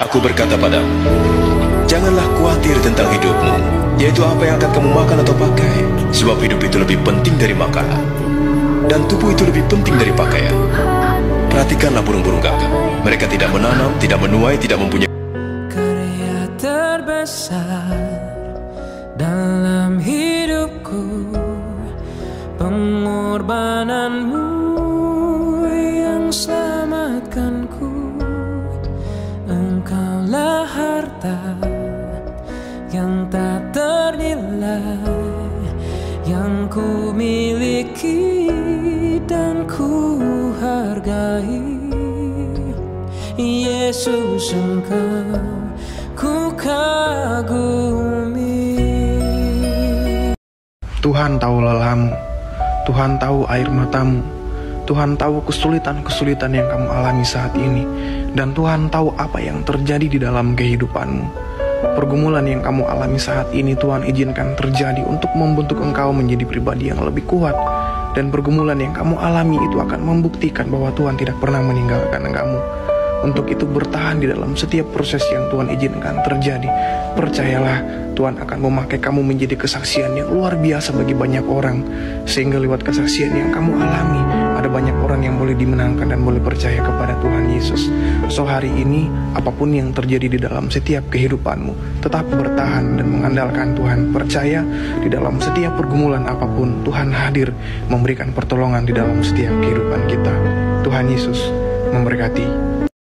Aku berkata padamu, janganlah khawatir tentang hidupmu, yaitu apa yang akan kamu makan atau pakai, sebab hidup itu lebih penting dari makanan, dan tubuh itu lebih penting dari pakaian. Perhatikanlah burung-burung gagak. Mereka tidak menanam, tidak menuai, tidak mempunyai karya terbesar dalam hidupku pengorbananmu engkaulah harta yang tak ternilai yang ku miliki dan ku hargai. Yesus engkau ku kagumi. Tuhan tahu lelahmu, Tuhan tahu air matamu, Tuhan tahu kesulitan-kesulitan yang kamu alami saat ini, dan Tuhan tahu apa yang terjadi di dalam kehidupanmu. Pergumulan yang kamu alami saat ini Tuhan izinkan terjadi untuk membentuk engkau menjadi pribadi yang lebih kuat. Dan pergumulan yang kamu alami itu akan membuktikan bahwa Tuhan tidak pernah meninggalkan kamu. Untuk itu bertahan di dalam setiap proses yang Tuhan izinkan terjadi. Percayalah, Tuhan akan memakai kamu menjadi kesaksian yang luar biasa bagi banyak orang. Sehingga lewat kesaksian yang kamu alami, ada banyak orang yang boleh dimenangkan dan boleh percaya kepada Tuhan Yesus. So hari ini, apa pun yang terjadi di dalam setiap kehidupanmu, tetap bertahan dan mengandalkan Tuhan. Percaya di dalam setiap pergumulan apa pun, Tuhan hadir memberikan pertolongan di dalam setiap kehidupan kita. Tuhan Yesus memberkati.